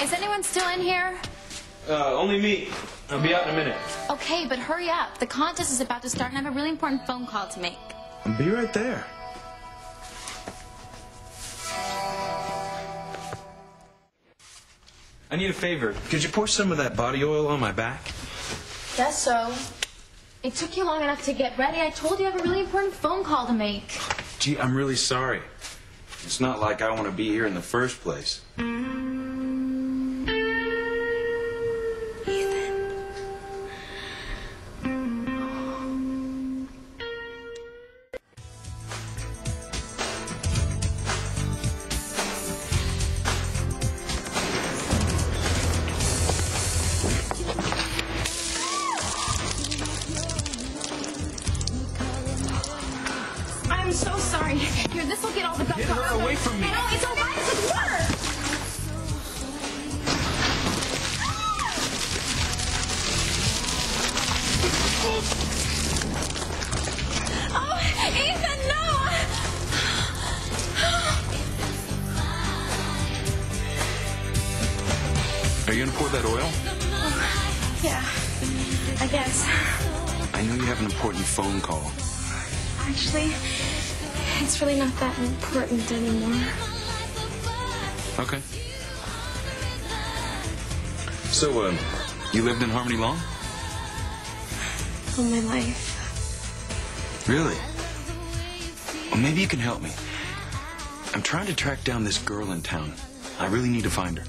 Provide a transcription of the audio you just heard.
Is anyone still in here? Uh, only me. I'll be out in a minute. Okay, but hurry up. The contest is about to start and I have a really important phone call to make. I'll be right there. I need a favor. Could you pour some of that body oil on my back? Guess so. It took you long enough to get ready. I told you I have a really important phone call to make. Gee, I'm really sorry. It's not like I want to be here in the first place. I'm so sorry. Here, this will get all the gunk Get her out. away from me. I know, it's all right. It's water. Oh, Ethan, Are you gonna pour that oil? no! Yeah, I guess. I know you have an important phone call. Actually, it's really not that important anymore. Okay. So, um, you lived in Harmony long? All my life. Really? Well, maybe you can help me. I'm trying to track down this girl in town. I really need to find her.